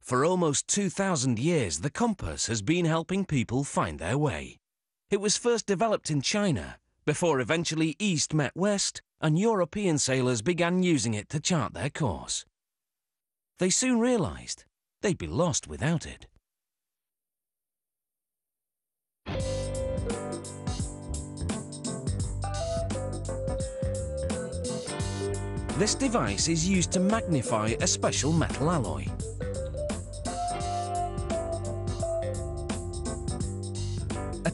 For almost 2,000 years, the compass has been helping people find their way. It was first developed in China, before eventually East met West and European sailors began using it to chart their course. They soon realised they'd be lost without it. This device is used to magnify a special metal alloy.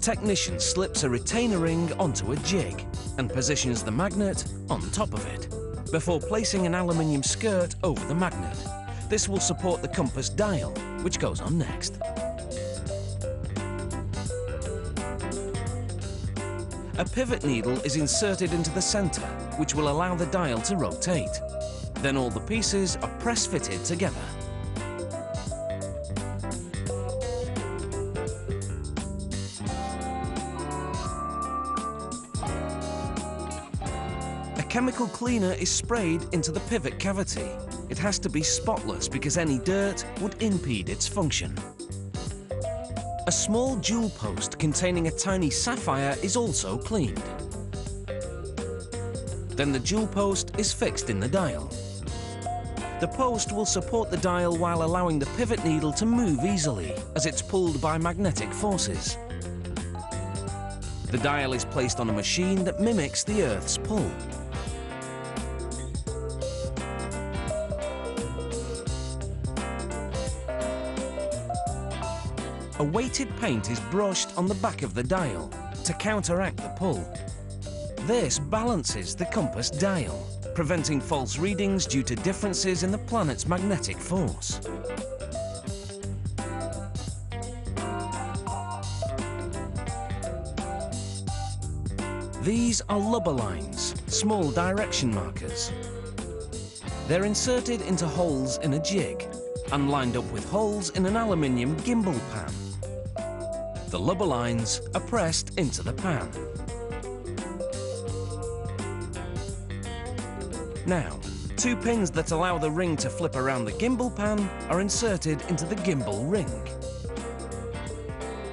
Technician slips a retainer ring onto a jig and positions the magnet on top of it before placing an aluminium skirt over the magnet. This will support the compass dial, which goes on next. A pivot needle is inserted into the centre, which will allow the dial to rotate. Then all the pieces are press-fitted together. Chemical cleaner is sprayed into the pivot cavity. It has to be spotless because any dirt would impede its function. A small jewel post containing a tiny sapphire is also cleaned. Then the jewel post is fixed in the dial. The post will support the dial while allowing the pivot needle to move easily as it's pulled by magnetic forces. The dial is placed on a machine that mimics the Earth's pull. A weighted paint is brushed on the back of the dial to counteract the pull. This balances the compass dial, preventing false readings due to differences in the planet's magnetic force. These are lubber lines, small direction markers. They're inserted into holes in a jig and lined up with holes in an aluminium gimbal pan. The lubber lines are pressed into the pan. Now, two pins that allow the ring to flip around the gimbal pan are inserted into the gimbal ring.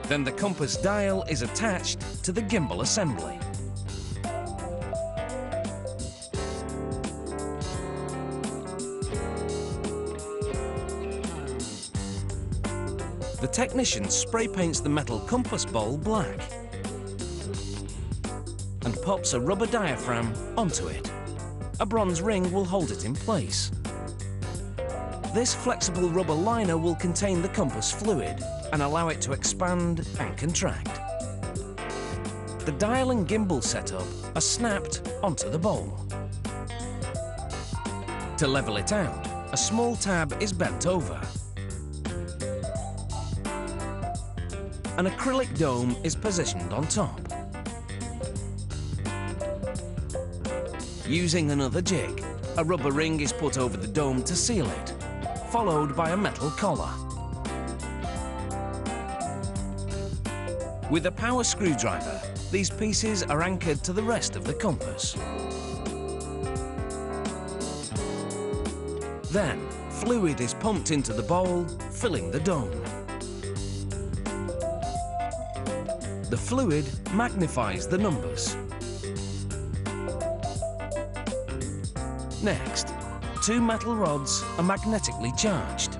Then the compass dial is attached to the gimbal assembly. The technician spray paints the metal compass bowl black and pops a rubber diaphragm onto it. A bronze ring will hold it in place. This flexible rubber liner will contain the compass fluid and allow it to expand and contract. The dial and gimbal setup are snapped onto the bowl. To level it out, a small tab is bent over. An acrylic dome is positioned on top. Using another jig, a rubber ring is put over the dome to seal it, followed by a metal collar. With a power screwdriver, these pieces are anchored to the rest of the compass. Then, fluid is pumped into the bowl, filling the dome. The fluid magnifies the numbers. Next, two metal rods are magnetically charged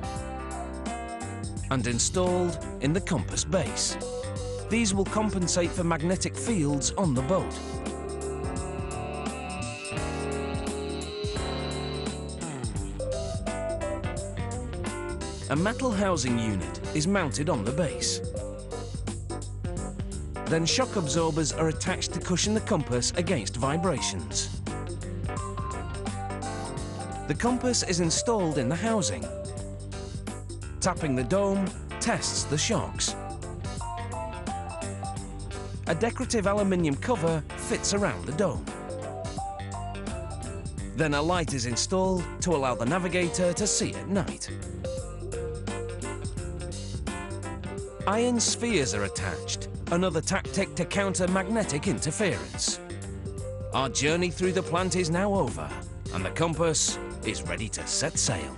and installed in the compass base. These will compensate for magnetic fields on the boat. A metal housing unit is mounted on the base. Then shock absorbers are attached to cushion the compass against vibrations. The compass is installed in the housing. Tapping the dome tests the shocks. A decorative aluminium cover fits around the dome. Then a light is installed to allow the navigator to see at night. Iron spheres are attached another tactic to counter magnetic interference. Our journey through the plant is now over, and the compass is ready to set sail.